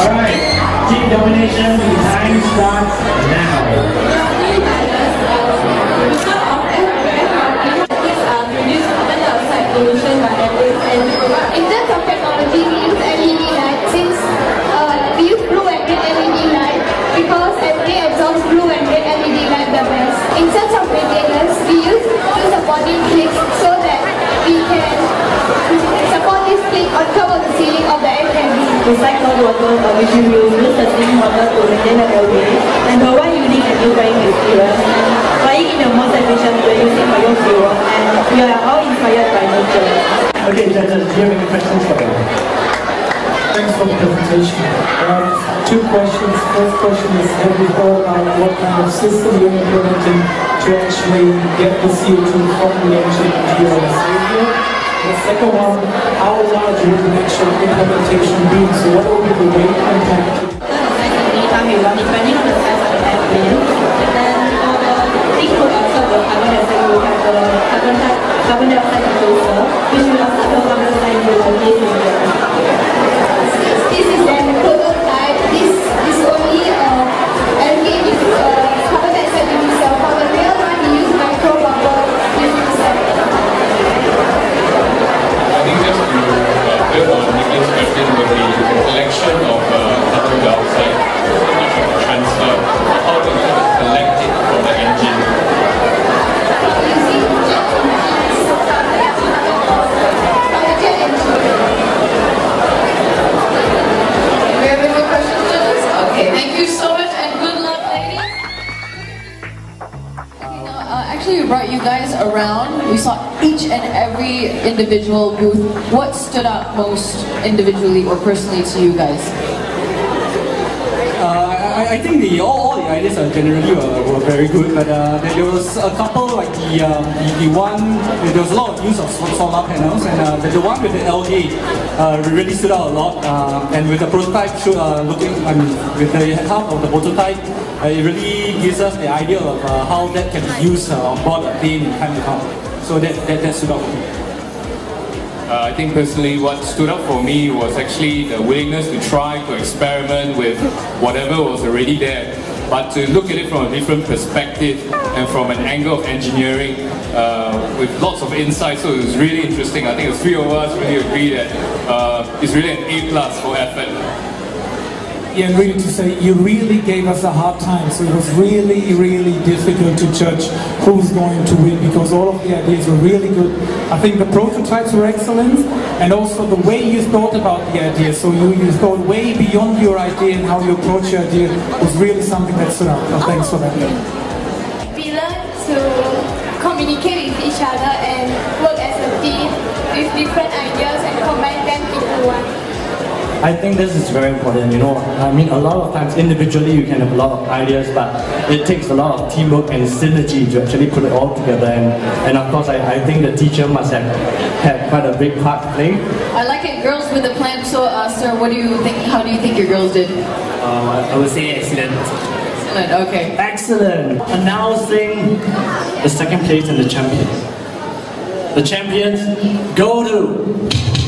All right, team domination, time starts now. Cabin. Recycled water which we will use the same water to maintain the LA and the one using a new buying experience buying in the most efficient way using biofuel and we are all inspired by nature. Okay, judges, do you have any questions for them? Thanks for the presentation. Um, two questions. First question is, have you thought about what kind of system you're implementing to actually get the CO2 from the engine into your? The second one, how large would the actual implementation be? So what will be the weight impact? depending on the size of the airplane. Then uh, for the to absorb the carbon dioxide, we have the carbon, di- carbon dioxide guys around. We saw each and every individual booth. What stood out most individually or personally to you guys? Uh, I, think the all, all the ideas are generally were, were very good, but uh, there, was a couple like the, um, the the one there was a lot of use of solar panels, and uh, the, the one with the LA uh, really stood out a lot. Uh, and with the prototype, show, uh, looking I mean, with the help of the prototype, uh, it really gives us the idea of uh, how that can be used uh, on board a plane in time to come. So that that, that stood out. Uh, I think personally what stood out for me was actually the willingness to try to experiment with whatever was already there, but to look at it from a different perspective and from an angle of engineering uh, with lots of insight. So it was really interesting. I think the three of us really agree that uh, it's really an A plus for effort. Yeah, really to say, you really gave us a hard time, so it was really, really difficult to judge who's going to win because all of the ideas were really good. I think the prototypes were excellent, and also the way you thought about the idea. So you, you thought way beyond your idea and how you approach your idea was really something that stood out. So thanks for that. We learn to communicate with each other and work as a team with different ideas and combine them into one. I think this is very important, you know. I mean, a lot of times individually you can have a lot of ideas, but it takes a lot of teamwork and synergy to actually put it all together. And, and of course, I, I think the teacher must have had quite a big part to play. I like it, girls with a plan. So, uh, sir, what do you think? How do you think your girls did? Uh, I would say excellent. Excellent. Okay. Excellent! Announcing the second place and the champions. The champions go to